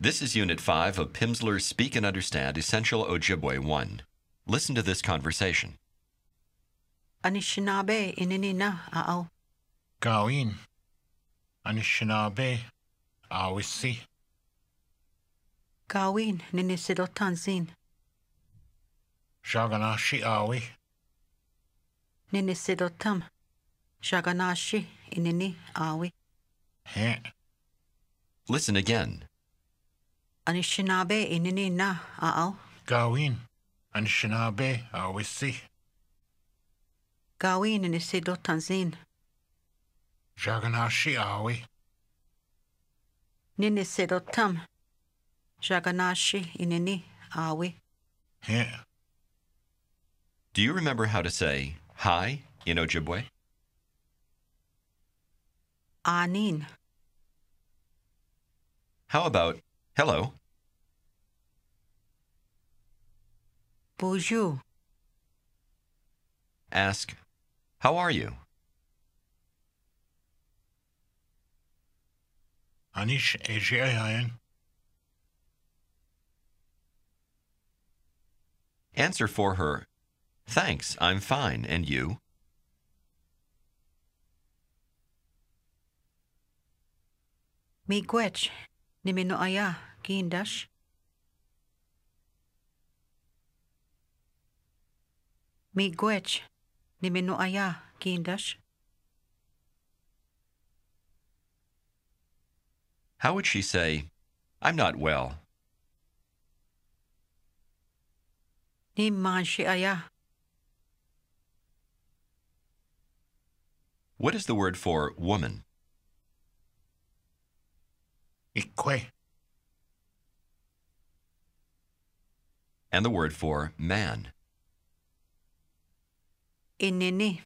This is Unit 5 of Pimsleur's Speak and Understand Essential Ojibwe 1. Listen to this conversation. Anishinaabe inini aaw. Gawin. Anishinaabe. Awisi. Gawin ninisidotan zin. Jaganashi awi. Ninisidotam. Shaganashi inini awi. He. Listen again. Anishinaabe inini na aaw. Gawin. Anishinaabe. Awisi. Gawin ninisidotan zin. Jaganashi awi. Ninisidotam. Shaganashi inini awi. He. Do you remember how to say hi in Ojibwe? Anin. How about hello? Buju. Ask, how are you? Anish ejiayan. Answer for her, thanks, I'm fine, and you? Miigwech. Nimino aya. Gindash. Miigwech. Nimino aya. Gindash. How would she say, I'm not well? Ni manshi aya. What is the word for woman? Ikwe. And the word for man? Inini.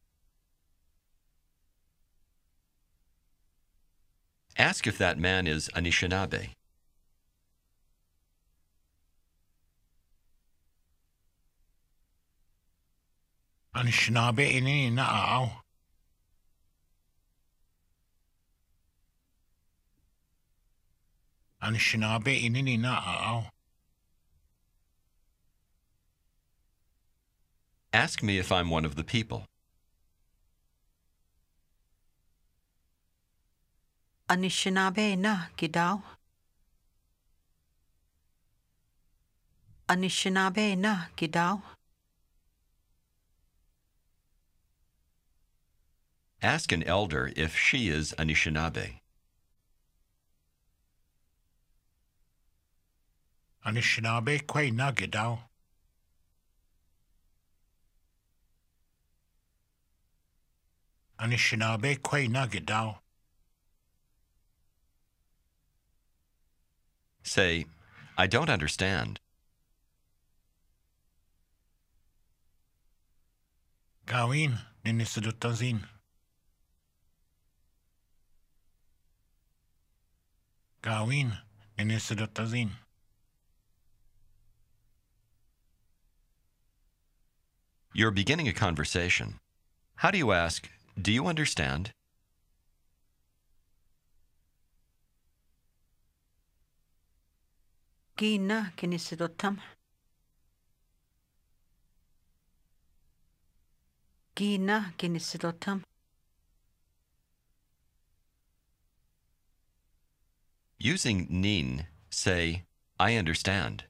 Ask if that man is Anishinaabe. Anishinaabe inini na aaw. Anishinaabe inini na Ask me if I'm one of the people. Anishinaabe na gidaw. Anishinaabe na gidaw. Ask an elder if she is Anishinaabe. Anishinaabe kwe na gidaw. Anishinaabe kwe na gidaw. Say, I don't understand. Gawin ninisudutazin. Gawin ninisudutazin. You're beginning a conversation. How do you ask, Do you understand? Gina kinisidotam. Gina kinisidotam. Using nin, say, I understand.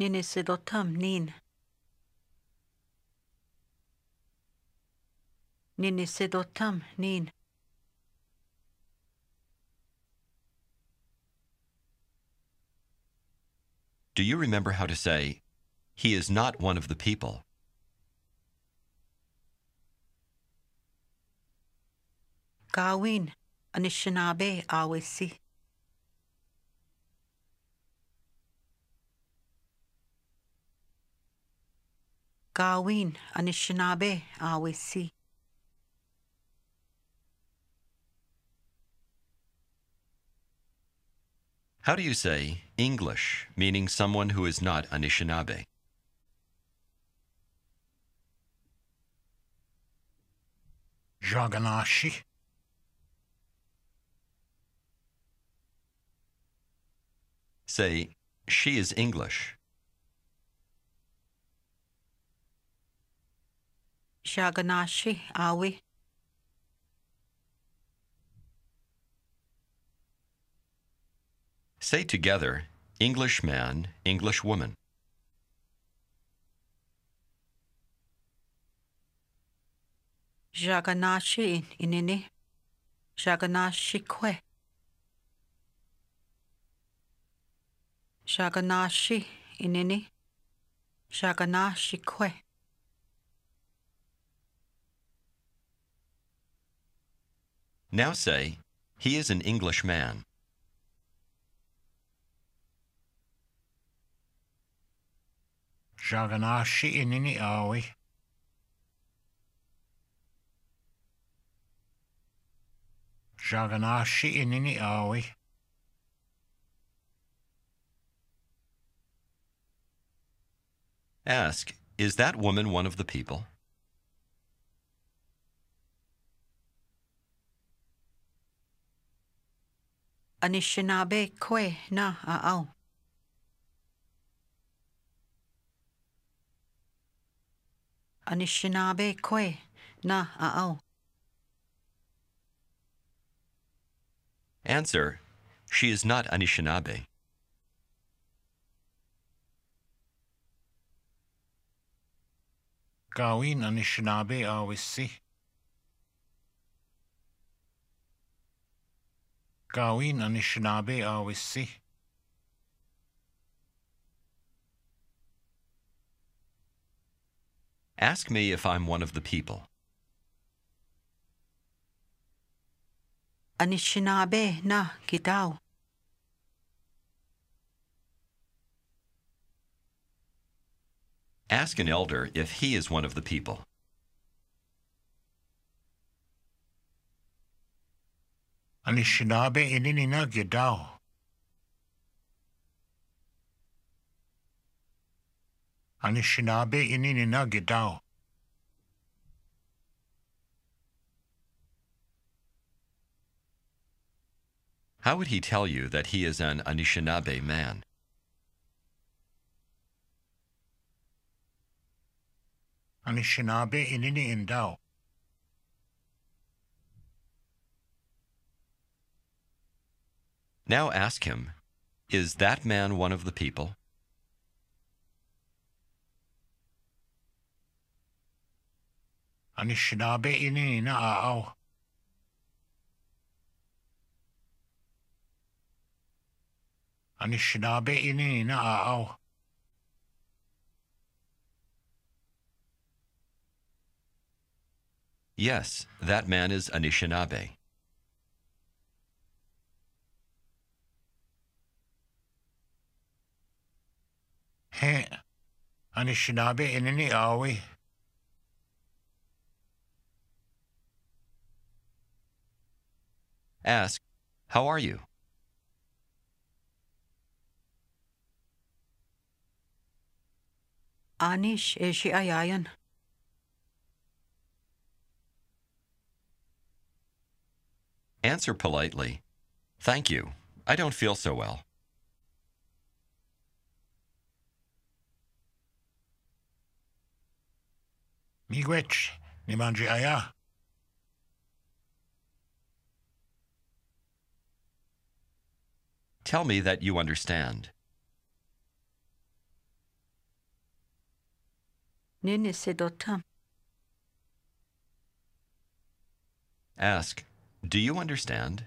Ninisidotam nin. Ninisidotam nin. Do you remember how to say, He is not one of the people? Gawin Anishinaabe awisi. Anishinaabe, Awesi. How do you say English, meaning someone who is not Anishinaabe? Jaganashi. Say, she is English. Shaganashi awi. Say together, English man, English woman. Jaganashi inini. Jaganashi kwe. Jaganashi inini. Jaganashi kwe. Now say, he is an English man. Jaganashi inini awi. Jaganashi inini awi. Ask, is that woman one of the people? Anishinaabe kwe na aau. Anishinaabe kwe na aau. Answer, she is not Anishinaabe. Gawin Anishinaabe awisi. Gawin Anishinaabe awisi. Ask me if I'm one of the people. Anishinaabe na gitao. Ask an elder if he is one of the people. Anishinaabe inini na gidao. Anishinaabe inini na gidao. How would he tell you that he is an Anishinaabe man? Anishinaabe inini indao. Now ask him, is that man one of the people? Anishinaabe inini na aao. Anishinaabe inini na aao. Yes, that man is Anishinaabe. He. Anishinaabe inini awi. Ask, how are you? Anish eshi ayayan. Answer politely, thank you. I don't feel so well. Miigwech. Nimanji aya. Tell me that you understand. Nini sedotam. Ask, do you understand?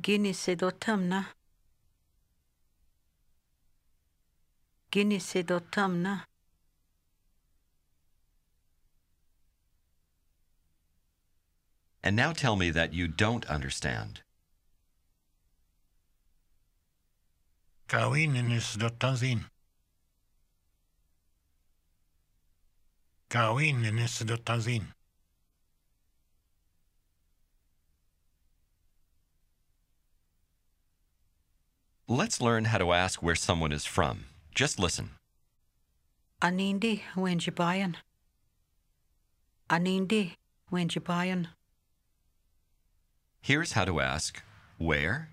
Gini sedotam na. Gini sedotam na. And now tell me that you don't understand. Gawin inis dotazin. Gawin inis dotazin. Let's learn how to ask where someone is from. Just listen. An inde when you buyin'. Anindi when you wenjibayan. Here's how to ask where,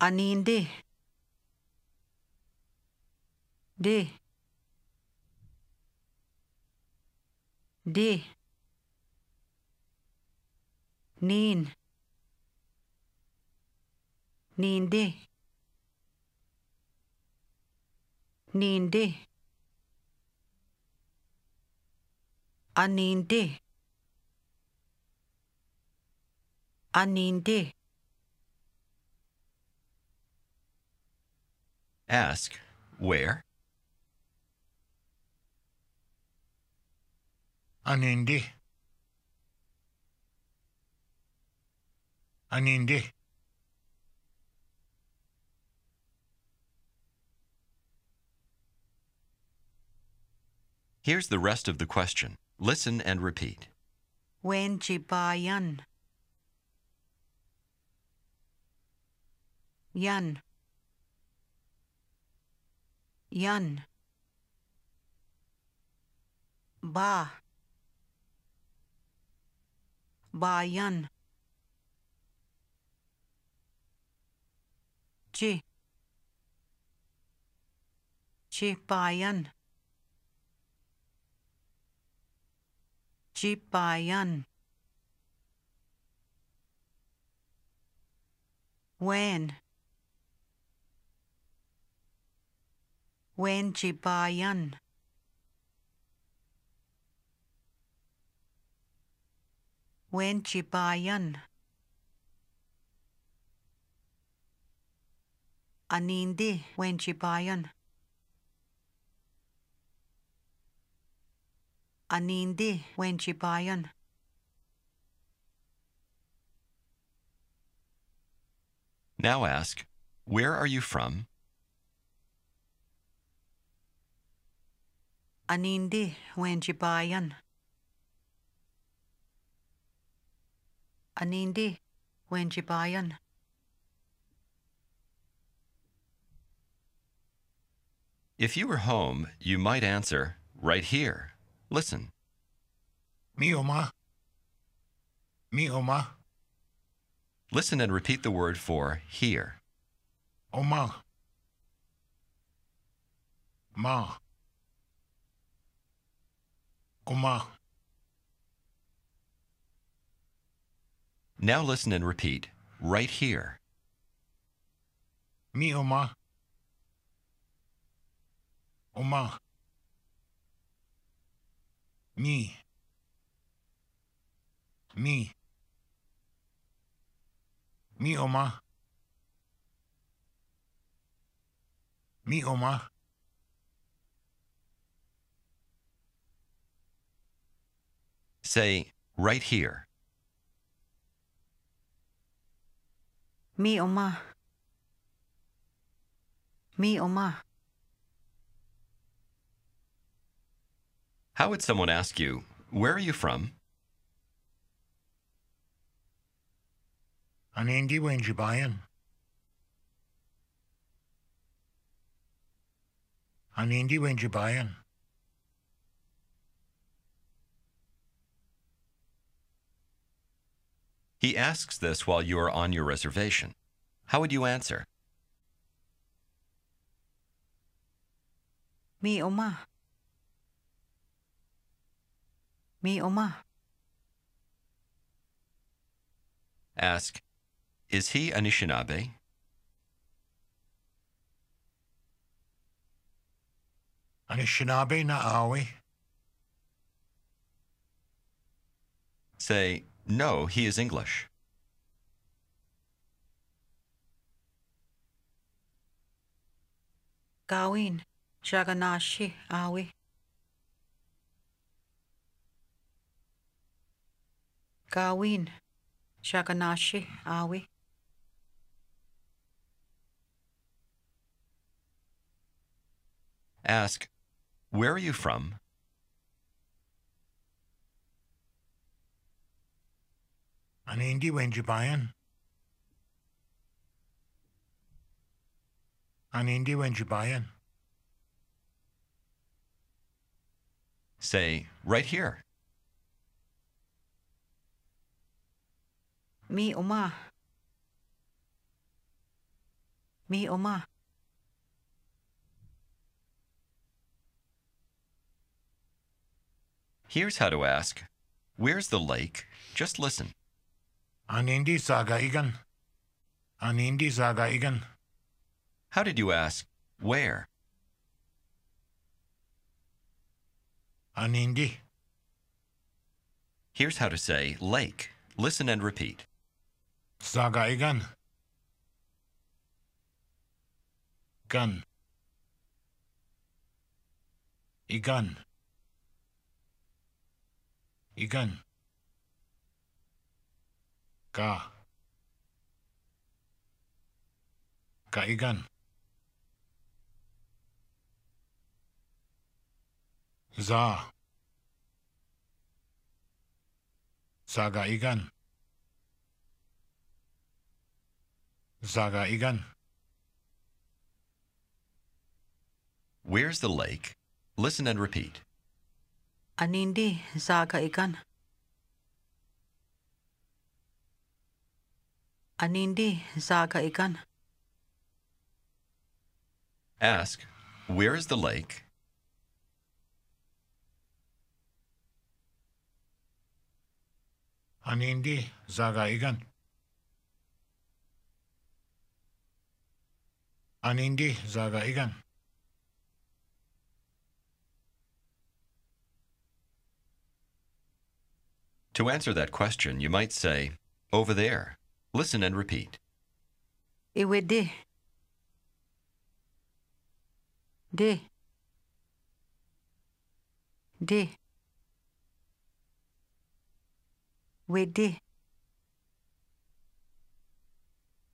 Anindi. Di. Di. Niin. Niindi. Niindi. Anindi. Anindi. ask where, Anindi. Anindi. Here's the rest of the question. Listen and repeat. Wenjibayan. Yan. Yan. Ba. Bayan. Ji. Jibayan. Jibayan. When. When Jibayan. When Jibayan. Anindi when Jibayan. Anindi when Jibayan. Now ask where are you from? Anindi when Jibayan. Anindi when Jibayan. If you were home, you might answer right here. Listen. Mi oma. Mi oma. Listen and repeat the word for here. Oma. Ma. Oma. Now listen and repeat right here. Mi oma. Oma. me me Mi oma. Mi oma. Say right here. me Oma. me Oma. How would someone ask you, Where are you from? Anindi Wenjibayan. Anindi Wenjibayan. He asks this while you are on your reservation. How would you answer? Mi Oma. Mi Oma. Ask, Is he Anishinaabe? Anishinaabe na awi. Say, No, he is English. Gawin. Shaganashi. Awi. Gawin. Shaganashi. Awi. Ask, Where are you from? Anindi Wenjibayan. Anindi Wenjibayan. Say, Right here. Mi oma. Mi oma. Here's how to ask Where's the lake? Just listen. Anindi saga igan. Anindi saga igan. How did you ask where? Anindi. Here's how to say lake. Listen and repeat. Saga igan. Gun. Igan. Igan. Ka. Ka igan. Za. Saga igan. Zaga igan. Where's the lake? Listen and repeat. Anindi zaga ikan. Anindi zaga ikan. Ask, Where is the lake? Anindi zaga Anindi zaga igan. To answer that question, you might say, Over there. Listen and repeat. Iwede. De. De. Wede.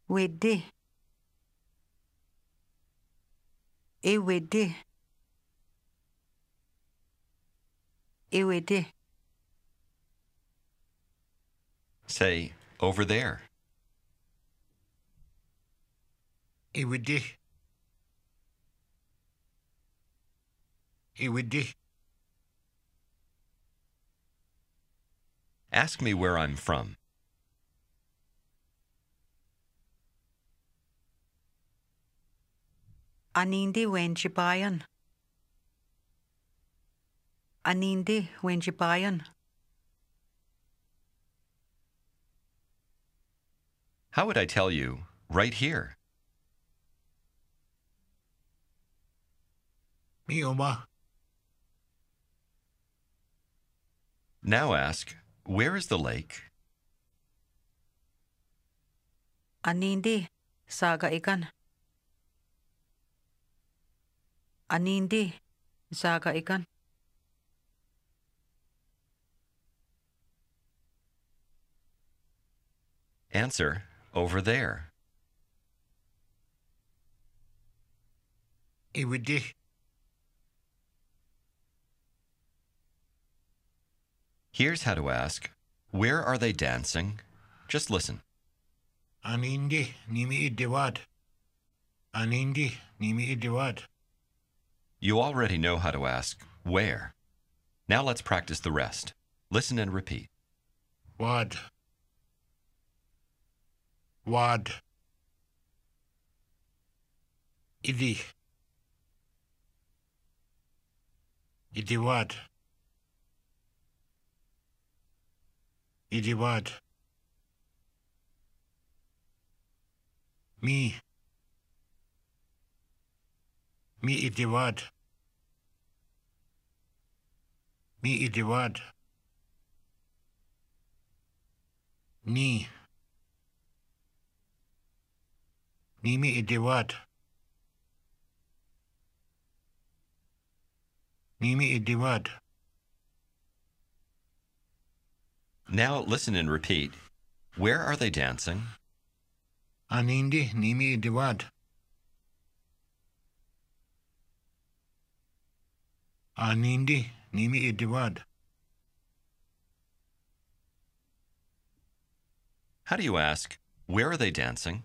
Wede. Ewede. Ewede. Say, Over there. Iwidi. Iwidi. Ask me where I'm from. Anindi wenjibayan. Anindi wenjibayan. How would I tell you, right here? Mi oma. Now ask, Where is the lake? Anindi saga ikan. Anindi saga ikan. Answer, Over there. Iwidi. Here's how to ask, Where are they dancing? Just listen. Anindi nimi idewad. Anindi nimi idewad. You already know how to ask, Where? Now let's practice the rest. Listen and repeat. Wad. Wad. Idi. Idiwad. Idiwad. Me. Me idiwad. Me idiwad. Ni. Ni Nimi idiwad. Nimi idiwad. Now listen and repeat. Where are they dancing? Anindi nimi idiwad. Ah, Anindi, Nimi Idiwad. How do you ask, where are they dancing?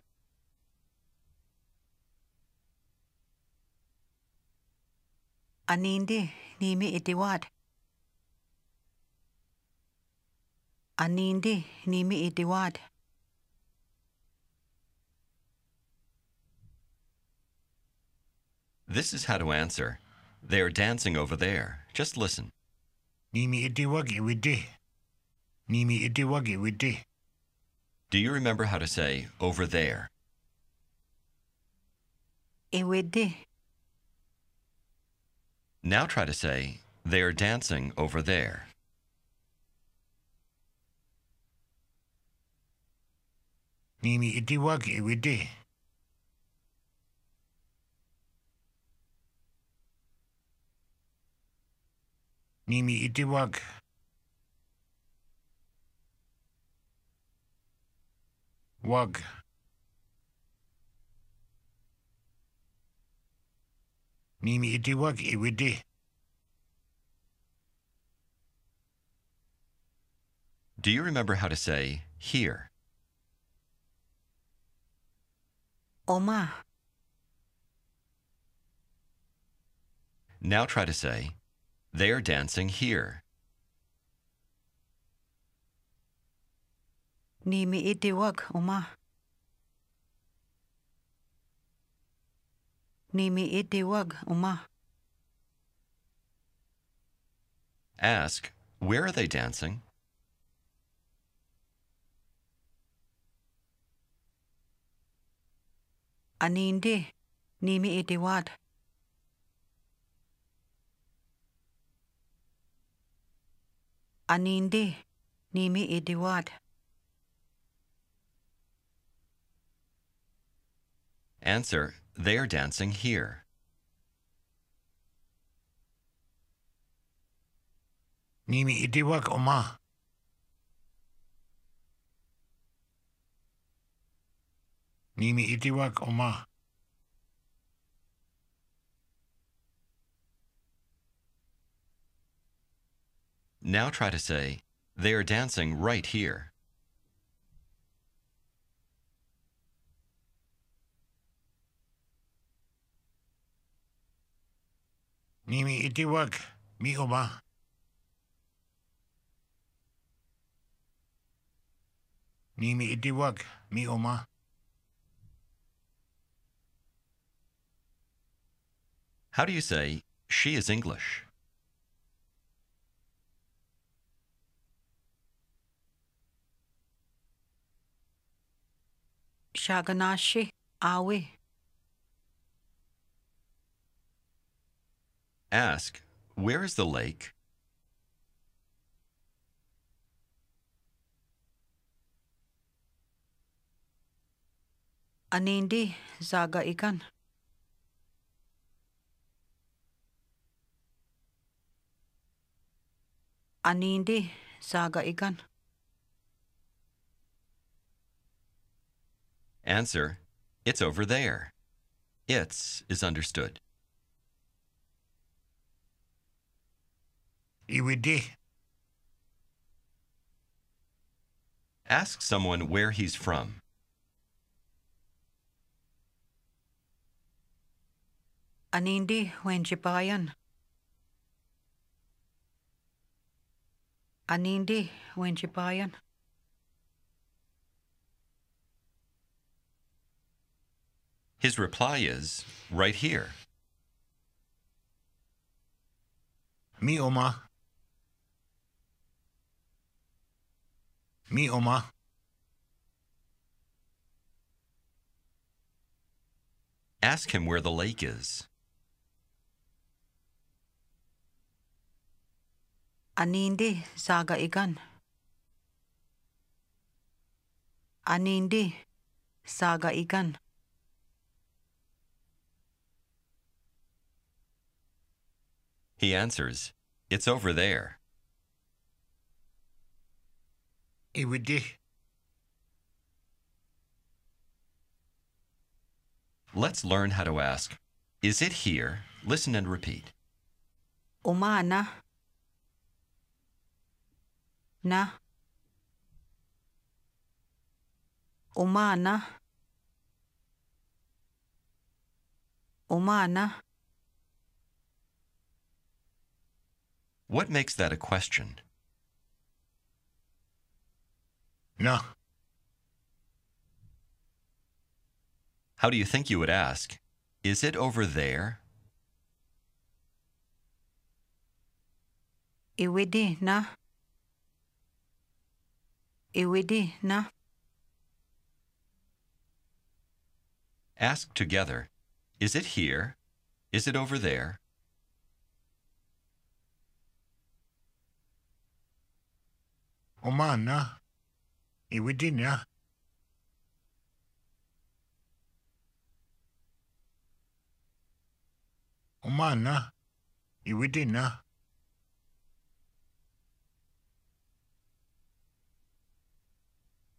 Ah, Anindi, Nimi Idiwad. Anindi, ah, Nimi Idiwad. This is how to answer. They are dancing over there. Just listen. Nimi itiwag iwidi. Nimi itiwag iwidi. Do you remember how to say over there? Iwidi. Now try to say they are dancing over there. Nimi itiwag iwidi. Nimi itiwag. Wag. Nimi itiwag iwidi. Do you remember how to say here? Oma. Now try to say they are dancing here. Nimi itiwag, Oma. Nimi itiwag, Oma. Ask, where are they dancing? Anindi. Nimi itiwad. Anindi. Nimi itiwad. Answer, they are dancing here. Nimi itiwag oma. Nimi itiwag oma. Now try to say they are dancing right here. Nimi itiwag mi oma. Nimi itiwag mi oma. How do you say she is English? Shaganashi. Awi. Ask, where is the lake? Anindi. Zaga ikan. Anindi. Zaga ikan. Answer, it's over there. It's is understood. Iwidi. Ask someone where he's from. Anindi. Wenjipayan. Anindi. Wenjipayan. His reply is right here. Mi oma. Mi oma. Ask him where the lake is. Anindi. Zaga ikan. Anindi. Saga ikan. He answers, It's over there. Iwidi. Let's learn how to ask, Is it here? Listen and repeat. Umana. Na. Umana. Umana. What makes that a question? No. How do you think you would ask? Is it over there? Ewede na. Na. Ask together. Is it here? Is it over there?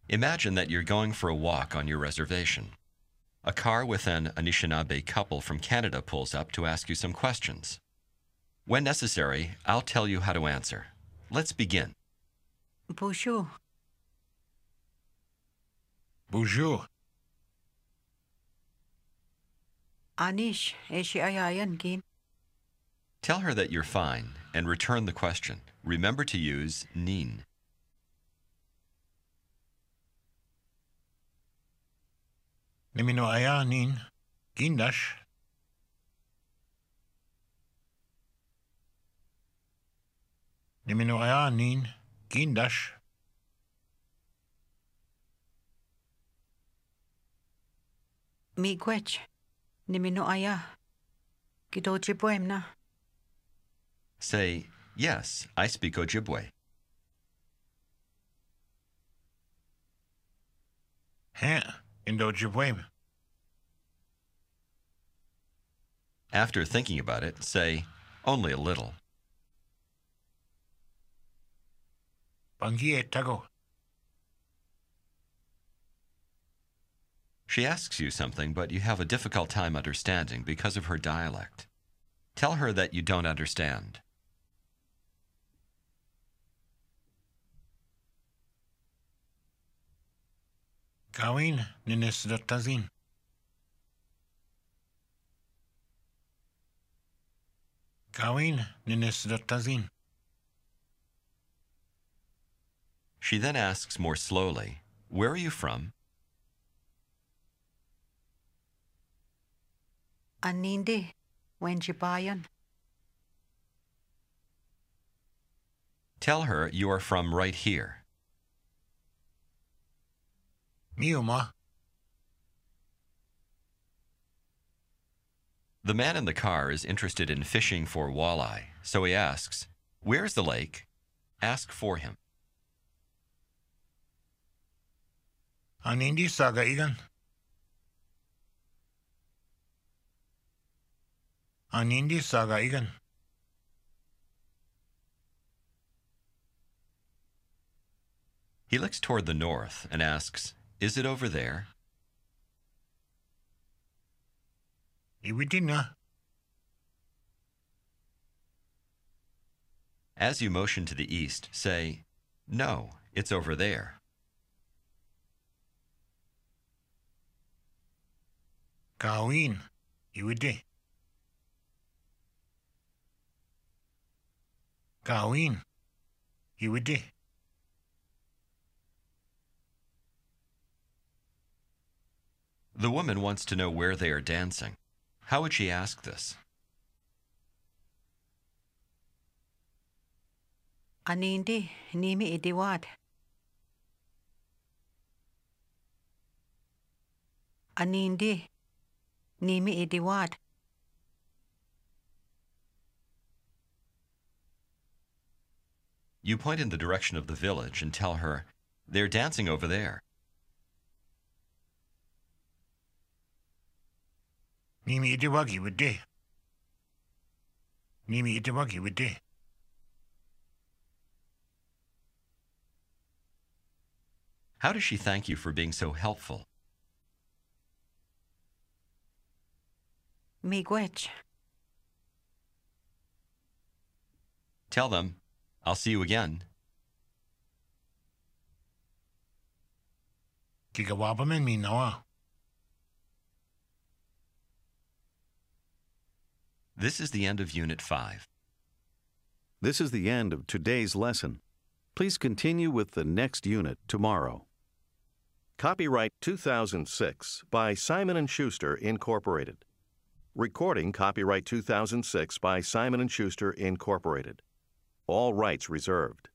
Imagine that you're going for a walk on your reservation. A car with an Anishinaabe couple from Canada pulls up to ask you some questions. When necessary, I'll tell you how to answer. Let's begin. Bonjour. Bonjour. Anish, eshi ayayan gin. Tell her that you're fine and return the question. Remember to use nin. Nimino aya nin. Gindash. Nimino aya nin. Gindash. Miigwech. Nimino aya. Kidochi poem na. Say, Yes, I speak Ojibwe. He. Indo Jibwe. After thinking about it, say, Only a little. Bangie tago. She asks you something, but you have a difficult time understanding because of her dialect. Tell her that you don't understand. Gawin. Ninis dotazin. Gawin. Ninis She then asks more slowly, Where are you from? Anindi. Wenji bayan. Tell her you are from right here. Miuma. The man in the car is interested in fishing for walleye, so he asks, Where's the lake? Ask for him. Anindi saga igan. Anindi saga igan. He looks toward the north and asks, Is it over there? Iwidina. As you motion to the east, say, No, it's over there. Gawin. Iwidi. Gawin. Iwidi. The woman wants to know where they are dancing. How would she ask this? Anindi. Nimi idiwad. Anindi. Nimi idiwad. You point in the direction of the village and tell her, They're dancing over there. Nimi idiwagi widi. Nimi idiwagi widi. How does she thank you for being so helpful? Miigwech. Tell them, I'll see you again. Gigawabaman mi nawa. This is the end of Unit 5. This is the end of today's lesson. Please continue with the next unit tomorrow. Copyright 2006 by Simon & Schuster Incorporated. Recording copyright 2006 by Simon & Schuster Incorporated. all rights reserved.